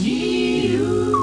you.